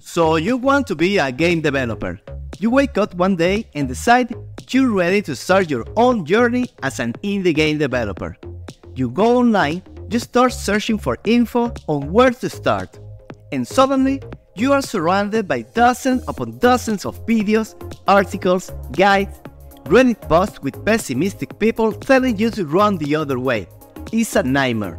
So you want to be a game developer. You wake up one day and decide you're ready to start your own journey as an indie game developer. You go online, you start searching for info on where to start, and suddenly you are surrounded by dozens upon dozens of videos, articles, guides, Reddit posts with pessimistic people telling you to run the other way. It's a nightmare.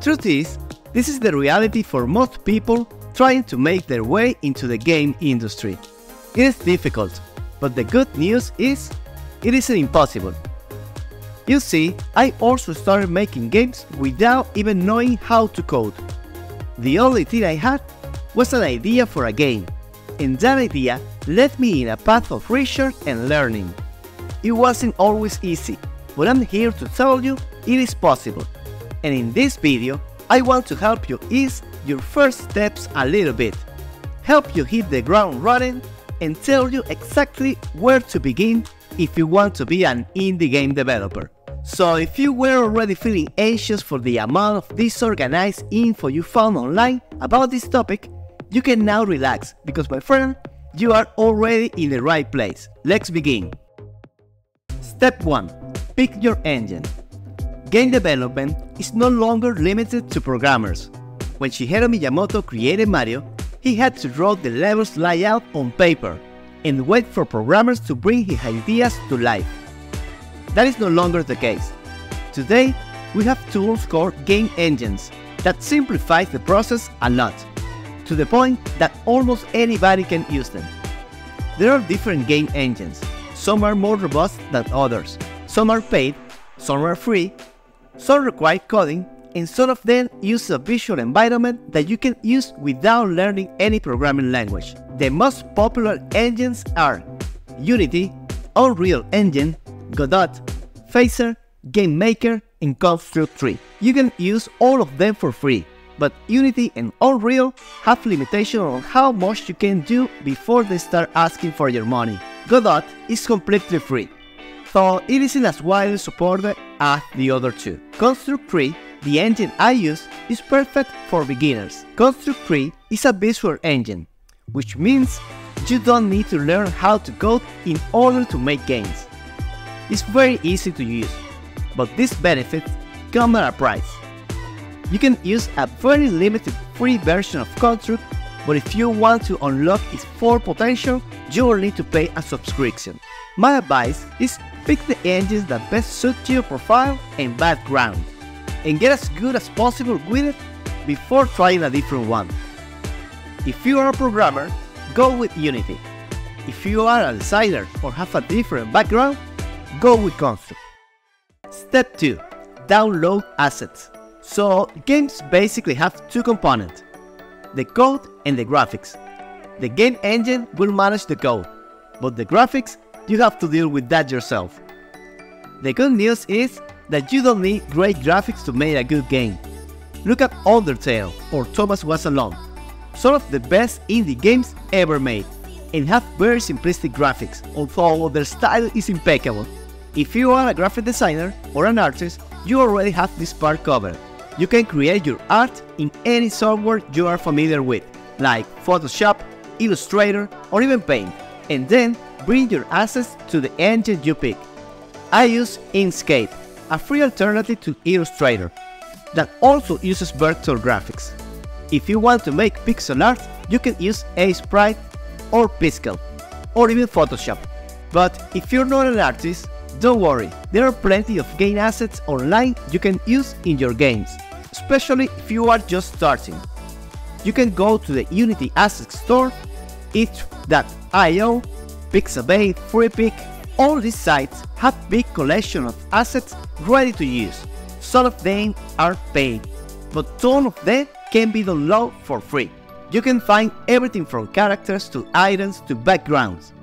Truth is, this is the reality for most people trying to make their way into the game industry. It is difficult, but the good news is, it isn't impossible. You see, I also started making games without even knowing how to code. The only thing I had was an idea for a game, and that idea led me in a path of research and learning. It wasn't always easy, but I'm here to tell you it is possible. And in this video, I want to help you ease your first steps a little bit, help you hit the ground running, and tell you exactly where to begin if you want to be an indie game developer. So if you were already feeling anxious for the amount of disorganized info you found online about this topic, you can now relax because my friend, you are already in the right place. Let's begin. Step 1. Pick your engine. Game development is no longer limited to programmers. When Shigeru Miyamoto created Mario, he had to draw the levels layout on paper and wait for programmers to bring his ideas to life. That is no longer the case. Today, we have tools called game engines that simplify the process a lot, to the point that almost anybody can use them. There are different game engines. Some are more robust than others. Some are paid, some are free, some require coding, and some of them use a visual environment that you can use without learning any programming language. The most popular engines are Unity, Unreal Engine, Godot, Phaser, GameMaker, and Construct 3. You can use all of them for free, but Unity and Unreal have limitations on how much you can do before they start asking for your money. Godot is completely free, so it isn't as widely supported as the other two. Construct 3, the engine I use, is perfect for beginners. Construct 3 is a visual engine, which means you don't need to learn how to code in order to make games. It's very easy to use, but these benefits come at a price. You can use a very limited free version of Construct, but if you want to unlock its full potential, you will need to pay a subscription. My advice is pick the engines that best suit your profile and background, and get as good as possible with it before trying a different one. If you are a programmer, go with Unity. If you are a designer or have a different background, go with Construct. Step 2. Download assets. So, games basically have two components, the code and the graphics. The game engine will manage the code, but the graphics, you have to deal with that yourself. The good news is that you don't need great graphics to make a good game. Look at Undertale or Thomas Was Alone, some of the best indie games ever made, and have very simplistic graphics, although their style is impeccable. If you are a graphic designer or an artist, you already have this part covered. You can create your art in any software you are familiar with, like Photoshop, Illustrator, or even Paint, and then bring your assets to the engine you pick. I use Inkscape, a free alternative to Illustrator, that also uses vector graphics. If you want to make pixel art, you can use Aseprite or Piskel, or even Photoshop. But if you're not an artist, don't worry, there are plenty of game assets online you can use in your games, especially if you are just starting. You can go to the Unity Asset Store, itch.io, Pixabay, Freepik, all these sites have big collection of assets ready to use. Some of them are paid, but some of them can be downloaded for free. You can find everything from characters to items to backgrounds,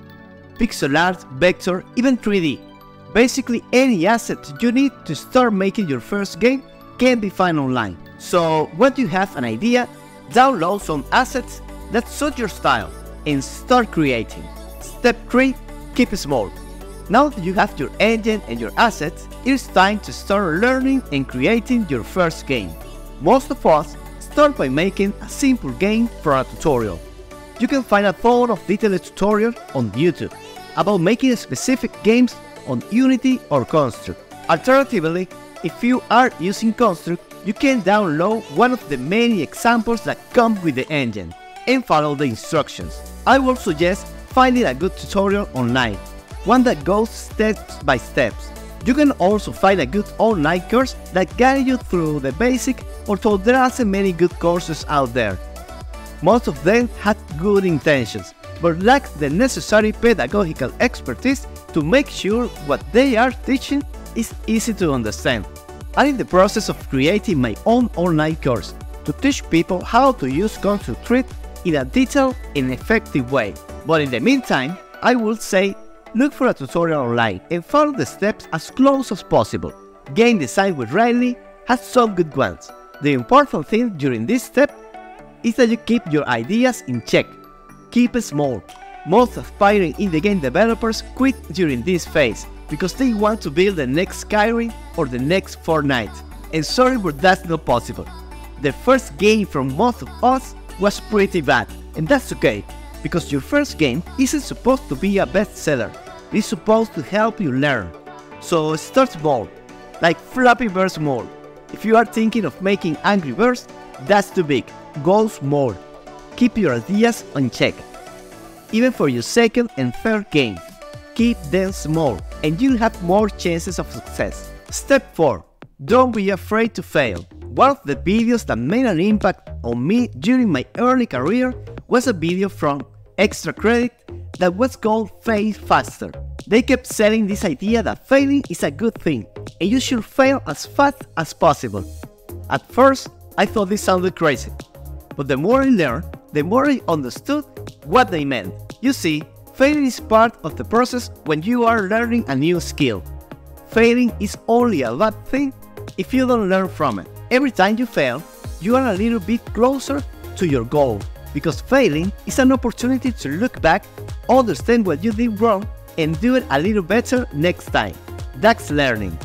pixel art, vector, even 3D. Basically any asset you need to start making your first game can be found online. So once you have an idea, download some assets that suit your style and start creating. Step 3. Keep it small. Now that you have your engine and your assets, it is time to start learning and creating your first game. Most of us Start by making a simple game from a tutorial. You can find a ton of detailed tutorials on YouTube about making specific games on Unity or Construct. Alternatively, if you are using Construct, you can download one of the many examples that come with the engine and follow the instructions. I would suggest finding a good tutorial online, one that goes steps by steps. You can also find a good online course that guides you through the basic, although there are so many good courses out there. Most of them have good intentions, but lack the necessary pedagogical expertise to make sure what they are teaching is easy to understand. I'm in the process of creating my own online course to teach people how to use 3 in a detailed and effective way. But in the meantime, I would say look for a tutorial online and follow the steps as close as possible. Game design with Riley has some good ones. The important thing during this step is that you keep your ideas in check. Keep it small. Most aspiring indie game developers quit during this phase because they want to build the next Skyrim or the next Fortnite. And sorry but that's not possible. The first game from most of us was pretty bad, and that's okay, because your first game isn't supposed to be a bestseller, it's supposed to help you learn. So start small, like Flappy Bird Small. If you are thinking of making Angry Birds, that's too big, go small. Keep your ideas on check. Even for your second and third game, keep them small and you'll have more chances of success. Step 4. Don't be afraid to fail. One of the videos that made an impact on me during my early career was a video from Extra Credit that was called Fail Faster. They kept selling this idea that failing is a good thing and you should fail as fast as possible. At first, I thought this sounded crazy, but the more I learned, the more I understood what they meant. You see, failing is part of the process when you are learning a new skill. Failing is only a bad thing if you don't learn from it. Every time you fail, you are a little bit closer to your goal because failing is an opportunity to look back, understand what you did wrong, and do it a little better next time. That's learning.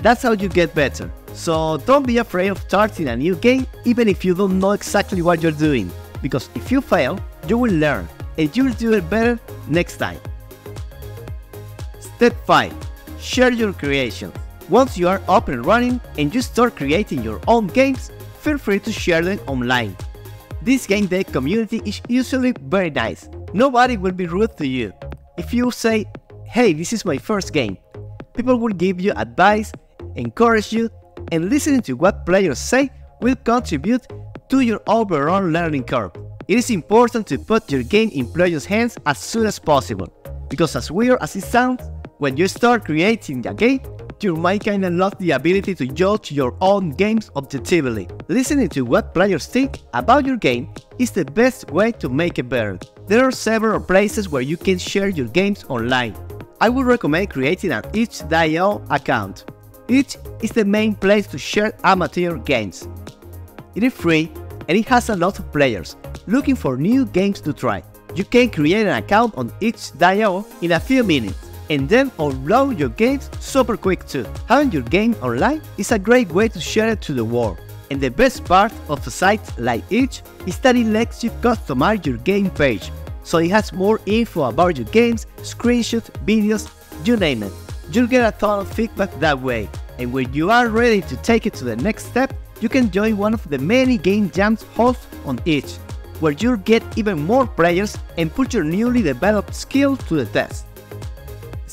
That's how you get better. So don't be afraid of starting a new game even if you don't know exactly what you're doing, because if you fail, you will learn and you'll do it better next time. Step 5. Share your creations. Once you are up and running and you start creating your own games, feel free to share them online. This game dev community is usually very nice. Nobody will be rude to you. If you say, hey, this is my first game, people will give you advice, encourage you, and listening to what players say will contribute to your overall learning curve. It is important to put your game in players' hands as soon as possible, because as weird as it sounds, when you start creating a game, you might kinda lost the ability to judge your own games objectively. Listening to what players think about your game is the best way to make it better. There are several places where you can share your games online. I would recommend creating an itch.io account. Itch is the main place to share amateur games. It is free and it has a lot of players looking for new games to try. You can create an account on itch.io in a few minutes and then upload your games super quick too. Having your game online is a great way to share it to the world. And the best part of a site like Itch is that it lets you customize your game page, so it has more info about your games, screenshots, videos, you name it. You'll get a ton of feedback that way, and when you are ready to take it to the next step, you can join one of the many game jams hosted on Itch, where you'll get even more players and put your newly developed skills to the test.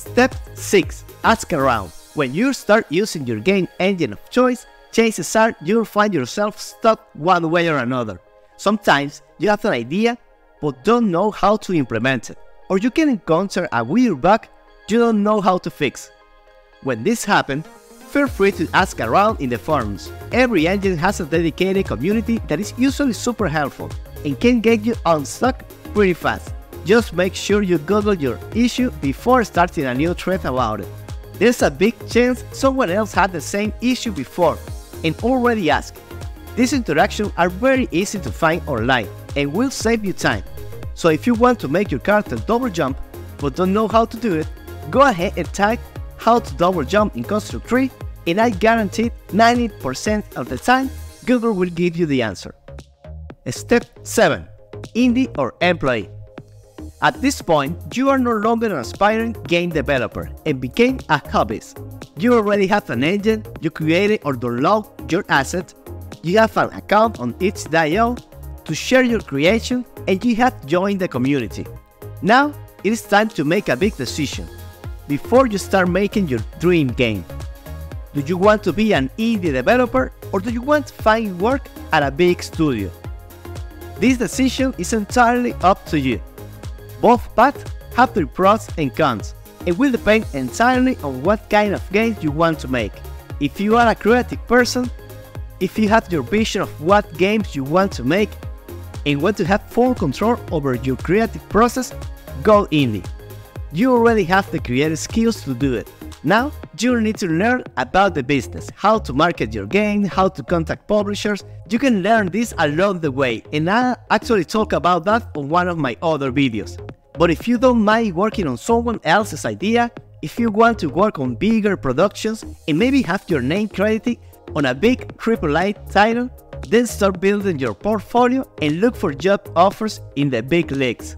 Step 6. Ask around. When you start using your game engine of choice, chances are you'll find yourself stuck one way or another. Sometimes you have an idea but don't know how to implement it, or you can encounter a weird bug you don't know how to fix. When this happens, feel free to ask around in the forums. Every engine has a dedicated community that is usually super helpful and can get you unstuck pretty fast. Just make sure you Google your issue before starting a new thread about it. There's a big chance someone else had the same issue before and already asked. These interactions are very easy to find online and will save you time. So if you want to make your character double jump but don't know how to do it, go ahead and type how to double jump in Construct 3 and I guarantee 90% of the time Google will give you the answer. Step 7. Indie or employee. At this point, you are no longer an aspiring game developer and became a hobbyist. You already have an engine, you created or download your asset, you have an account on itch.io to share your creation, and you have joined the community. Now, it is time to make a big decision before you start making your dream game. Do you want to be an indie developer or do you want to find work at a big studio? This decision is entirely up to you. Both paths have their pros and cons. It will depend entirely on what kind of game you want to make. If you are a creative person, if you have your vision of what games you want to make, and want to have full control over your creative process, go indie. You already have the creative skills to do it. Now, you need to learn about the business, how to market your game, how to contact publishers. You can learn this along the way, and I actually talk about that on one of my other videos. But if you don't mind working on someone else's idea, if you want to work on bigger productions and maybe have your name credited on a big AAA title, then start building your portfolio and look for job offers in the big leagues.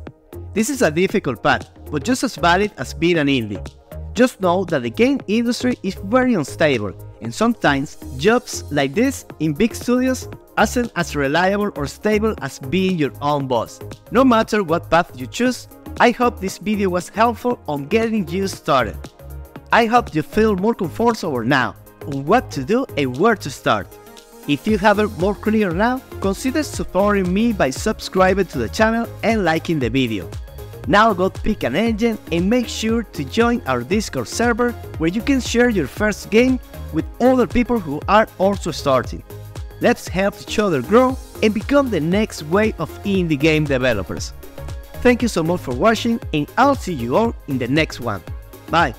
This is a difficult path, but just as valid as being an indie. Just know that the game industry is very unstable, and sometimes jobs like this in big studios aren't as reliable or stable as being your own boss. No matter what path you choose, I hope this video was helpful on getting you started. I hope you feel more comfortable now on what to do and where to start. If you have it more clear now, consider supporting me by subscribing to the channel and liking the video. Now go pick an engine and make sure to join our Discord server where you can share your first game with other people who are also starting. Let's help each other grow and become the next wave of indie game developers. Thank you so much for watching and I'll see you all in the next one. Bye!